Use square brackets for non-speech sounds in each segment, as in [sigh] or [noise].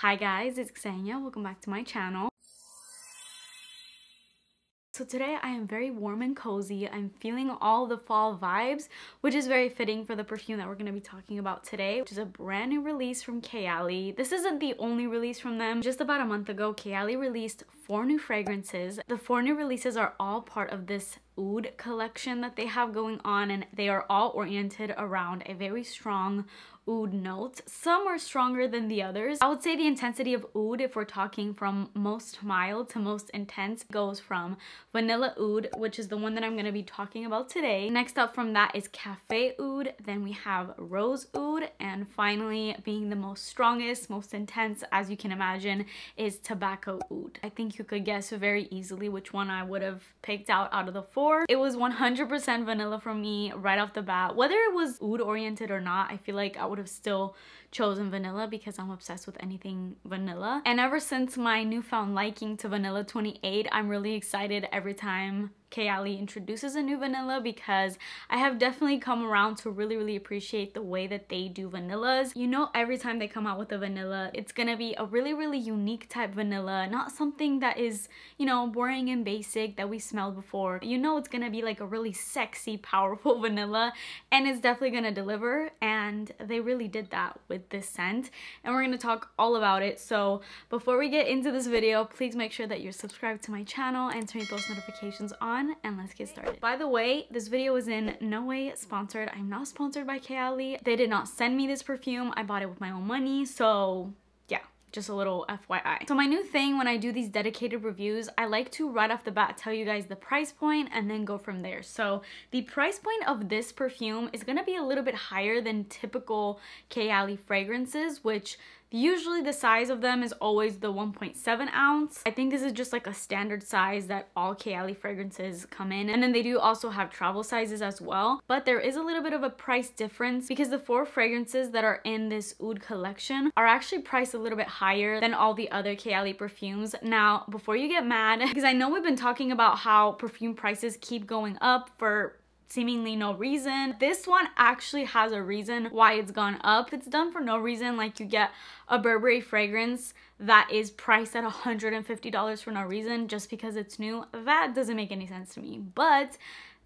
Hi guys, it's Ksenja. Welcome back to my channel. So today I am very warm and cozy. I'm feeling all the fall vibes, which is very fitting for the perfume that we're going to be talking about today, which is a brand new release from Kayali. This isn't the only release from them. Just about a month ago, Kayali released four new fragrances. The four new releases are all part of this oud collection that they have going on and they are all oriented around a very strong oud notes. Some are stronger than the others. I would say the intensity of oud, if we're talking from most mild to most intense, goes from vanilla oud, which is the one that I'm going to be talking about today. Next up from that is cafe oud. Then we have rose oud. And finally, being the most strongest, most intense, as you can imagine, is tobacco oud. I think you could guess very easily which one I would have picked out out of the four. It was 100% vanilla for me right off the bat. Whether it was oud oriented or not, I feel like I would would have still chosen vanilla because I'm obsessed with anything vanilla. And ever since my newfound liking to Vanilla 28, I'm really excited every time Kayali introduces a new vanilla because I have definitely come around to really, really appreciate the way that they do vanillas. You know, every time they come out with a vanilla, it's gonna be a really, really unique type vanilla, not something that is, you know, boring and basic that we smelled before. You know, it's gonna be like a really sexy, powerful [laughs] vanilla, and it's definitely gonna deliver, and they really did that with this scent, and we're gonna talk all about it. So before we get into this video, please make sure that you're subscribed to my channel and turn post notifications on and let's get started. By the way, this video is in no way sponsored. I'm not sponsored by Kayali. They did not send me this perfume. I bought it with my own money. So just a little FYI. So my new thing when I do these dedicated reviews, I like to right off the bat tell you guys the price point and then go from there. So the price point of this perfume is gonna be a little bit higher than typical Kayali fragrances, which Usually the size of them is always the 1.7 ounce. I think this is just like a standard size that all Kayali fragrances come in. And then they do also have travel sizes as well. But there is a little bit of a price difference because the four fragrances that are in this oud collection are actually priced a little bit higher than all the other Kayali perfumes. Now, before you get mad, [laughs] because I know we've been talking about how perfume prices keep going up for seemingly no reason. This one actually has a reason why it's gone up. It's done for no reason. Like you get a Burberry fragrance that is priced at $150 for no reason just because it's new. That doesn't make any sense to me. But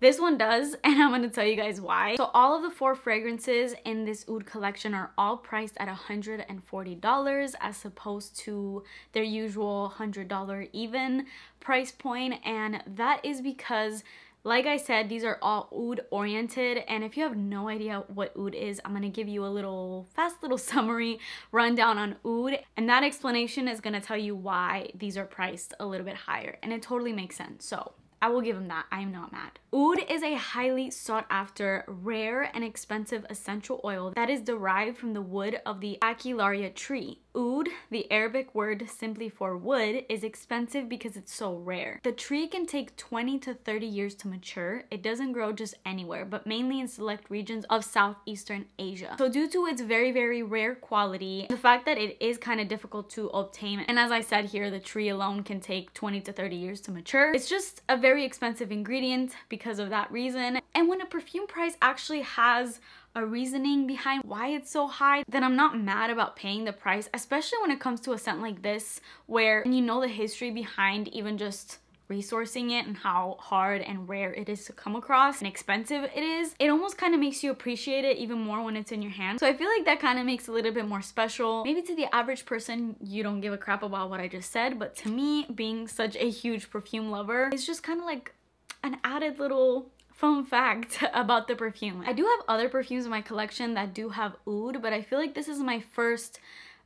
this one does, [laughs] and I'm to tell you guys why. So all of the four fragrances in this oud collection are all priced at $140 as opposed to their usual $100 even price point, and that is because like I said, these are all oud oriented and if you have no idea what oud is, I'm to give you a little fast little [laughs] summary rundown on oud and that explanation is to tell you why these are priced a little bit higher and it totally makes sense. So I will give them that. I am not mad. Oud is a highly sought after, rare, and expensive essential oil that is derived from the wood of the Aquilaria tree. Oud, the Arabic word simply for wood, is expensive because it's so rare. The tree can take 20 to 30 years to mature. It doesn't grow just anywhere, but mainly in select regions of Southeastern Asia. So due to its very, very rare quality, the fact that it is kind of difficult to obtain, and as I said here, the tree alone can take 20 to 30 years to mature, it's just a very expensive ingredient because of that reason. And when a perfume price actually has a reasoning behind why it's so high, then I'm not mad about paying the price, especially when it comes to a scent like this, where you know the history behind even just resourcing it and how hard and rare it is to come across and expensive it is, it almost kind of makes you appreciate it even more when it's in your hand. So I feel like that kind of makes it a little bit more special. Maybe to the average person, you don't give a crap about what I just said, but to me, being such a huge perfume lover, it's just kind of like an added little fun fact [laughs] about the perfume. I do have other perfumes in my collection that do have oud, but I feel like this is my first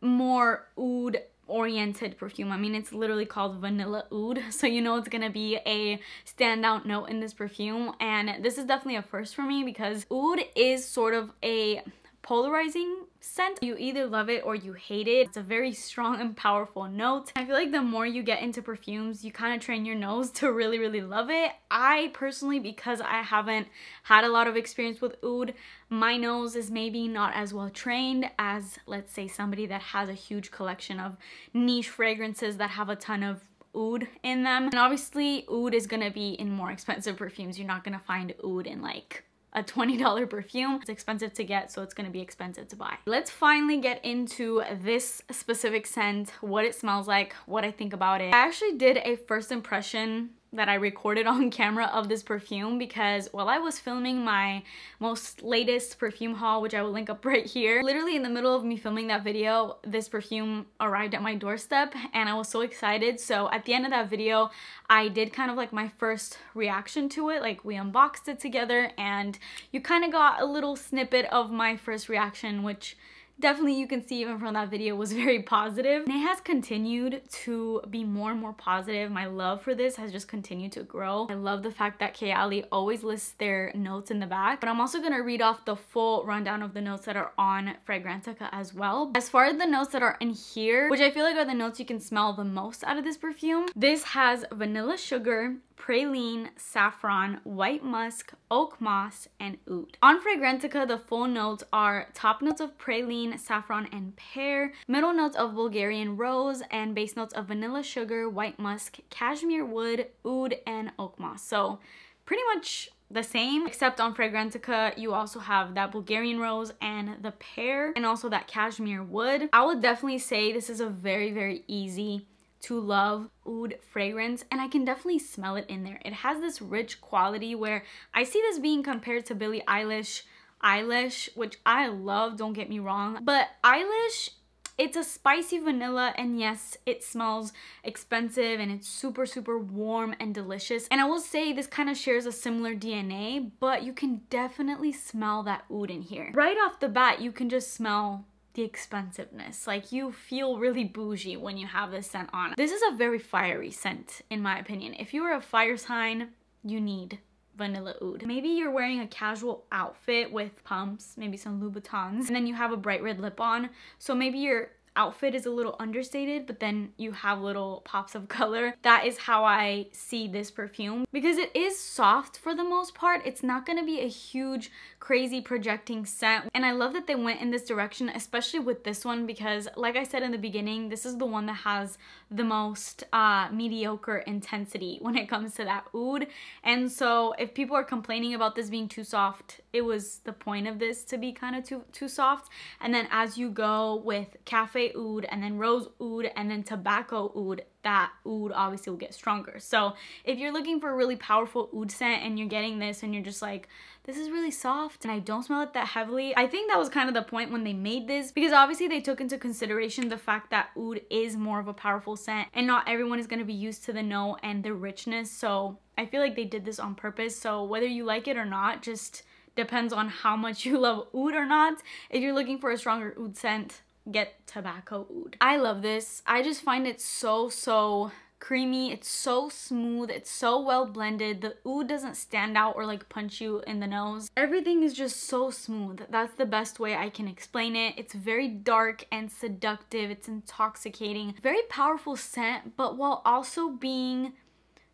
more oud oriented perfume. I mean, it's literally called Vanilla Oud, [laughs] so you know it's gonna be a standout note in this perfume. And this is definitely a first for me because oud is sort of a polarizing scent. You either love it or you hate it. It's a very strong and powerful note. I feel like the more you get into perfumes, you kind of train your nose [laughs] to really, really love it. I personally, because I haven't had a lot of experience with oud, my nose is maybe not as well trained as, let's say, somebody that has a huge collection of niche fragrances that have a ton of oud in them. And obviously, oud is gonna be in more expensive perfumes. You're not gonna find oud in like a $20 perfume. It's expensive to get, so it's gonna be expensive to buy. Let's finally get into this specific scent, what it smells like, what I think about it. I actually did a first impression that I recorded [laughs] on camera of this perfume because while I was filming my most latest perfume haul, which I will link up [laughs] right here, literally in the middle of me filming that video, this perfume arrived at my doorstep and I was so excited. So at the end of that video, I did kind of like my first reaction to it, like we unboxed it together and you kind of got a little snippet of my first reaction, which definitely you can see even from that video was very. And it has continued to be more and more positive. My love for this has just continued to grow. I love the fact that Kayali always lists their notes in the back, but I'm also gonna read off the full rundown of the notes that are on Fragrantica as well. As far as the notes that are in here, which I feel like are the notes you can smell the most out of this perfume, this has vanilla sugar, praline, saffron, white musk, oak moss, and oud. On Fragrantica, the full notes are top notes of praline, saffron, and pear, middle notes of Bulgarian rose, and base notes of vanilla sugar, white musk, cashmere wood, oud, and oak moss. So pretty much the same except on Fragrantica you also have that Bulgarian rose and the pear and also that cashmere wood. I would definitely say this is a very very easy to love oud fragrance and I can definitely smell it in there. It has this rich quality where I see this being compared to Billie Eilish Eilish, which I love, don't get me wrong. But Eilish, it's a spicy vanilla and yes, it smells expensive and it's super, super warm and delicious. And I will say this kind of shares a similar DNA, but you can definitely smell that oud in here. Right off the bat, you can just smell the expensiveness. Like you feel really bougie when you have this scent on. This is a very fiery scent in my opinion. If you are a fire sign, you need vanilla oud. Maybe you're wearing a casual outfit with pumps, maybe some Louboutins, and then you have a bright red lip on. So maybe you're outfit is a little understated, but then you have little pops of [laughs] color. That is how I see this perfume because it is soft for the most part. It's not gonna be a huge, crazy projecting scent. And I love that they went in this direction, especially with this one because like I said in the beginning, this is the one that has the most uh, mediocre intensity [laughs] when it comes to that oud. And so if people are complaining about this being too soft, it was the point of this to be kind of too, too soft. And then as you go with Cafe oud and then rose oud and then tobacco oud, that oud obviously will get stronger. So if you're looking for a really powerful oud scent and you're getting this and you're just like, this is really soft and I don't smell it that heavily. I think that was kind of the point when they made this because obviously they took into consideration the fact that oud is more of a powerful scent and not everyone is going to be used to the note and the richness. So I feel like they did this on purpose. So whether you like it or not, just depends on how much [laughs] you love oud or not. If you're looking for a stronger oud scent, get tobacco oud. I love this. I just find it so, so creamy. It's so smooth. It's so well blended. The oud doesn't stand out or like punch you in the nose. Everything is just so smooth. That's the best way I can explain it. It's very dark and seductive. It's intoxicating. Very powerful scent, but while also being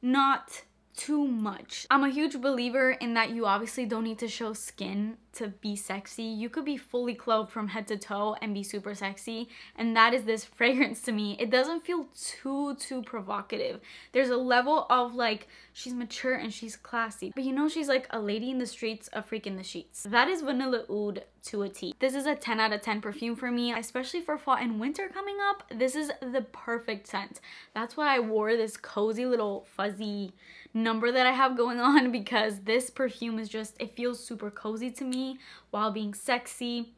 not too much. I'm a huge believer in that you obviously don't need to show skin to be sexy. You could be fully clothed from head to toe and be super sexy. And that is this [laughs] fragrance to me. It doesn't feel too, too provocative. There's a level of like, she's mature and she's classy. But you know she's like a lady in the streets, a freak in the sheets. That is Vanilla Oud to a T. This is a 10 out of 10 perfume for me, especially for fall and winter coming up. This is the perfect scent. That's why I wore this cozy little fuzzy number that I have going [laughs] on because this perfume is just, it feels super cozy to me while being sexy.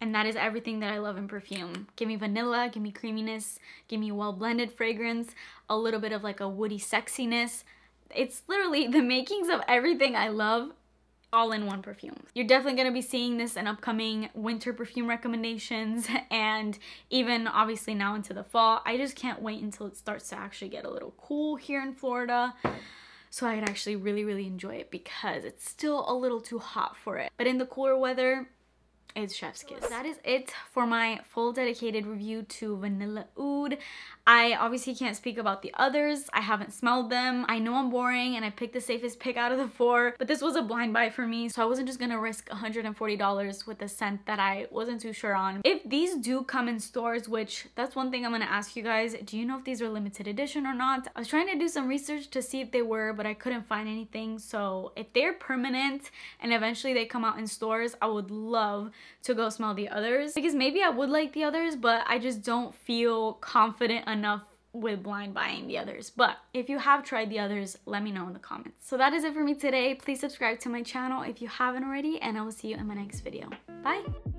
And that is everything that I love in perfume. Give me vanilla, give me creaminess, give me well blended fragrance, a little bit of like a woody sexiness. It's literally [laughs] the makings of everything I love all in one perfume. You're definitely going to be seeing this in upcoming winter perfume recommendations [laughs] and even obviously now into the fall. I just can't wait until it starts to actually get a little cool here in Florida so I could actually really, really enjoy it because it's still a little too hot for it. But in the cooler weather, it's Chef's Kiss. That is it for my full dedicated review to Vanilla Oud. I obviously can't speak about the others. I haven't smelled them. I know I'm boring and I picked the safest pick out of the four, but this was a blind buy for me, so I wasn't just gonna risk $140 with a scent that I wasn't too sure on. If these do come in stores, which that's one thing I'm gonna ask you guys, do you know if these are limited edition or not? I was trying to do some research to see if they were, but I couldn't find anything. So if they're permanent and eventually they come out in stores, I would love to go smell the others because maybe I would like the others, but I just don't feel confident enough with blind buying the others. But if you have tried the others, let me know in the comments. So that is it for me today. Please subscribe to my channel if you haven't already, and I will see you in my next video. Bye!